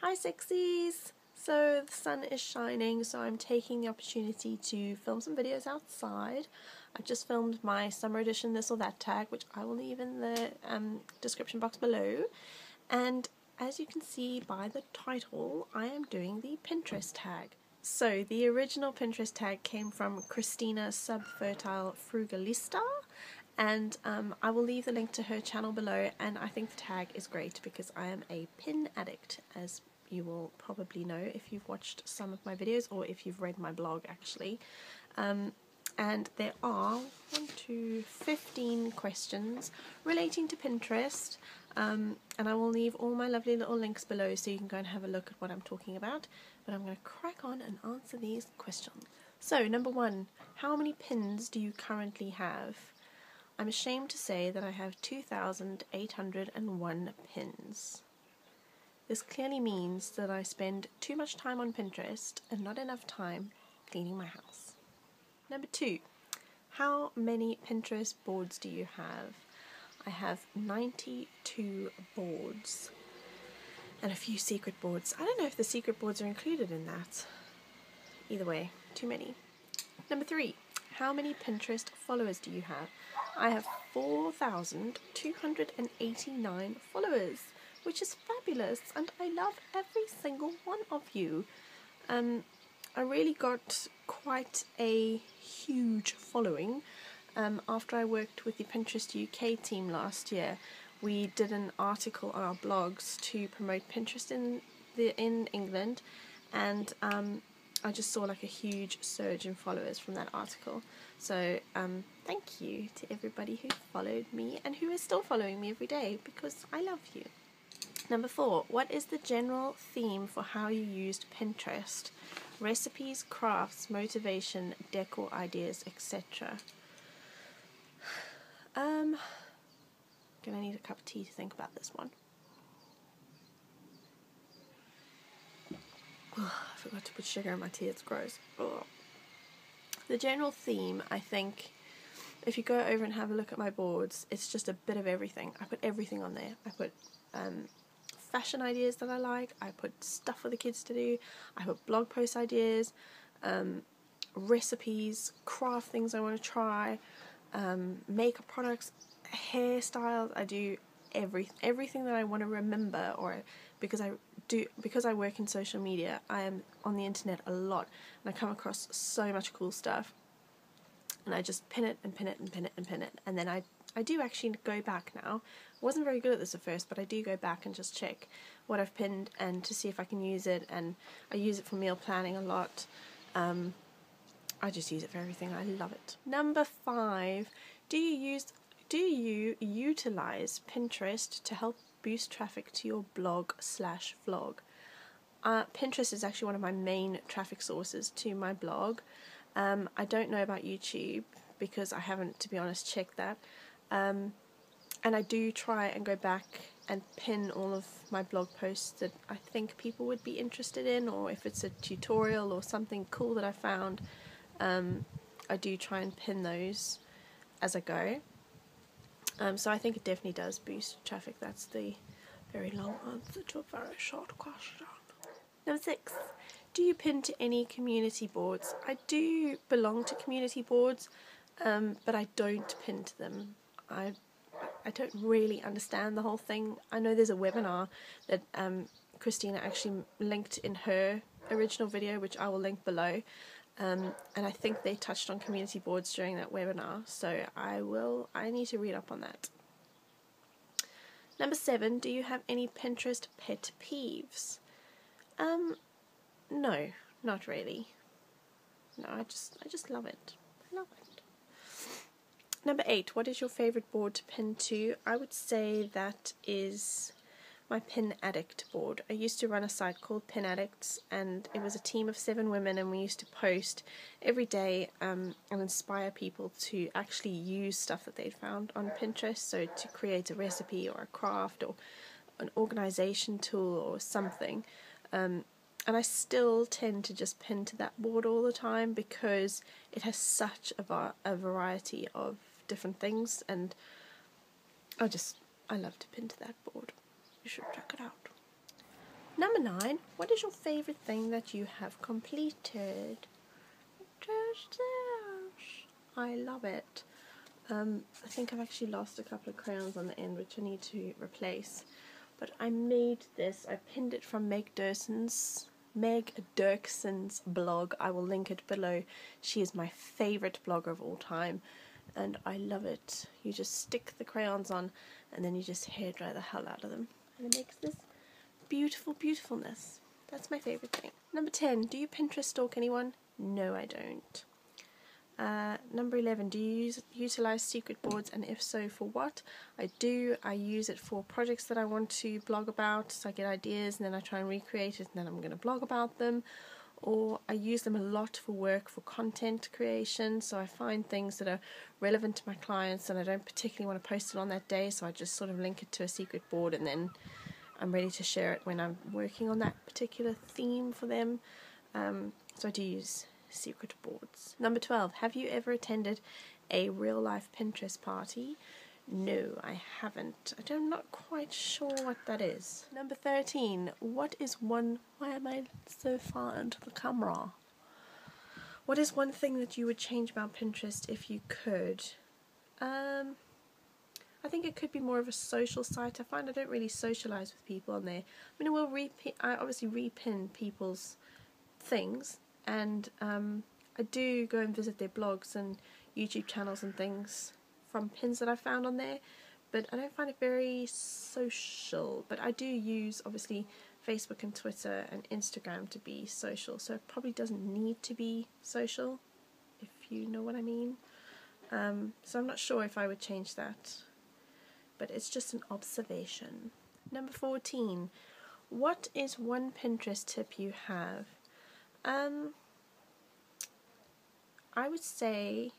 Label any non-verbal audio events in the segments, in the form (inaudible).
Hi sexies! So the sun is shining so I'm taking the opportunity to film some videos outside. I just filmed my summer edition this or that tag which I will leave in the um, description box below and as you can see by the title I am doing the Pinterest tag. So the original Pinterest tag came from Christina Subfertile Frugalista and um, I will leave the link to her channel below and I think the tag is great because I am a pin addict as you will probably know if you've watched some of my videos or if you've read my blog actually um, and there are one, two, 15 questions relating to Pinterest um, and I will leave all my lovely little links below so you can go and have a look at what I'm talking about but I'm going to crack on and answer these questions. So number one, how many pins do you currently have? I'm ashamed to say that I have 2,801 pins. This clearly means that I spend too much time on Pinterest and not enough time cleaning my house. Number two, how many Pinterest boards do you have? I have 92 boards and a few secret boards. I don't know if the secret boards are included in that. Either way, too many. Number three, how many Pinterest followers do you have? I have 4,289 followers, which is fabulous, and I love every single one of you. Um, I really got quite a huge following um, after I worked with the Pinterest UK team last year. We did an article on our blogs to promote Pinterest in the in England, and um, I just saw like a huge surge in followers from that article. So um, thank you to everybody who followed me and who is still following me every day because I love you. Number four, what is the general theme for how you used Pinterest? Recipes, crafts, motivation, decor ideas, etc. Um, gonna need a cup of tea to think about this one. Oh, (sighs) I forgot to put sugar in my tea, it's gross. Ugh. The general theme, I think, if you go over and have a look at my boards, it's just a bit of everything. I put everything on there. I put um, fashion ideas that I like, I put stuff for the kids to do, I put blog post ideas, um, recipes, craft things I want to try, um, makeup products, hairstyles. I do every everything that I want to remember or because I do because I work in social media, I am on the internet a lot and I come across so much cool stuff. And I just pin it and pin it and pin it and pin it and then I I do actually go back now. Wasn't very good at this at first, but I do go back and just check what I've pinned and to see if I can use it and I use it for meal planning a lot. Um, I just use it for everything. I love it. Number 5, do you use do you utilize Pinterest to help boost traffic to your blog slash vlog. Uh, Pinterest is actually one of my main traffic sources to my blog. Um, I don't know about YouTube because I haven't, to be honest, checked that. Um, and I do try and go back and pin all of my blog posts that I think people would be interested in, or if it's a tutorial or something cool that I found, um, I do try and pin those as I go. Um, so I think it definitely does boost traffic. That's the very long answer to a very short question. Number six, do you pin to any community boards? I do belong to community boards, um, but I don't pin to them. I I don't really understand the whole thing. I know there's a webinar that um, Christina actually linked in her original video, which I will link below. Um, and I think they touched on community boards during that webinar, so I will, I need to read up on that. Number seven, do you have any Pinterest pet peeves? Um, no, not really. No, I just, I just love it. I love it. Number eight, what is your favorite board to pin to? I would say that is my Pin Addict board. I used to run a site called Pin Addicts, and it was a team of seven women, and we used to post every day um, and inspire people to actually use stuff that they'd found on Pinterest. So to create a recipe or a craft or an organization tool or something. Um, and I still tend to just pin to that board all the time because it has such a, va- a variety of different things, and I just I love to pin to that board you should check it out. Number nine, what is your favourite thing that you have completed? Just I love it. Um, I think I've actually lost a couple of crayons on the end which I need to replace. But I made this, I pinned it from Meg Durson's Meg Duerksen's blog. I will link it below. She is my favourite blogger of all time and I love it. You just stick the crayons on and then you just hair dry the hell out of them. And it makes this beautiful beautifulness. That's my favourite thing. Number 10. Do you Pinterest stalk anyone? No, I don't. Uh, number 11. Do you use, utilize secret boards and if so, for what? I do. I use it for projects that I want to blog about. So I get ideas and then I try and recreate it and then I'm going to blog about them or I use them a lot for work for content creation. So I find things that are relevant to my clients and I don't particularly want to post it on that day, so I just sort of link it to a secret board and then I'm ready to share it when I'm working on that particular theme for them. Um, so I do use secret boards. Number 12, have you ever attended a real life Pinterest party? No, I haven't. I'm not quite sure what that is. Number 13. What is one. Why am I so far into the camera? What is one thing that you would change about Pinterest if you could? Um, I think it could be more of a social site. I find I don't really socialize with people on there. I mean, I will repin. I obviously repin people's things, and um, I do go and visit their blogs and YouTube channels and things from pins that I found on there, but I don't find it very social. But I do use obviously Facebook and Twitter and Instagram to be social, so it probably doesn't need to be social, if you know what I mean. Um, so I'm not sure if I would change that, but it's just an observation. Number 14. What is one Pinterest tip you have? Um, I would say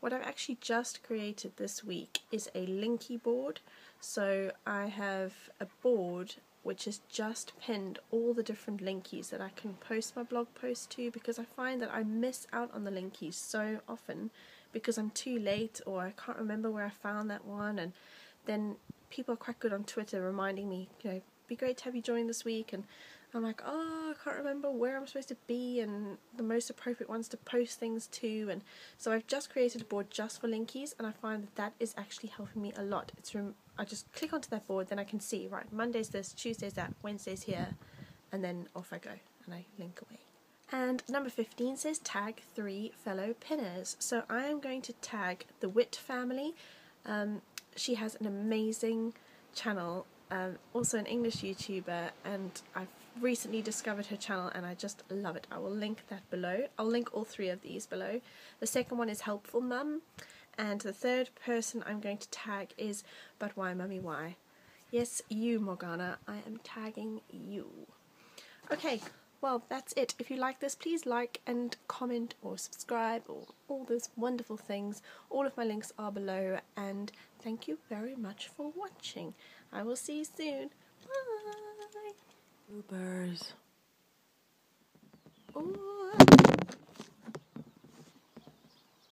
what I've actually just created this week is a linky board. So I have a board which has just pinned all the different linkies that I can post my blog post to because I find that I miss out on the linkies so often because I'm too late or I can't remember where I found that one and then people are quite good on Twitter reminding me, you know, be great to have you join this week and I'm like, oh, I can't remember where I'm supposed to be and the most appropriate ones to post things to. And so I've just created a board just for linkies, and I find that that is actually helping me a lot. It's I just click onto that board, then I can see right Monday's this, Tuesday's that, Wednesday's here, and then off I go and I link away. And number 15 says tag three fellow pinners. So I am going to tag the Witt family. Um, she has an amazing channel, um, also an English YouTuber, and I've recently discovered her channel and I just love it. I will link that below. I'll link all three of these below. The second one is Helpful Mum and the third person I'm going to tag is But Why Mummy Why. Yes, you Morgana, I am tagging you. Okay, well that's it. If you like this, please like and comment or subscribe or all those wonderful things. All of my links are below and thank you very much for watching. I will see you soon. Bye! Bloopers. Ooh.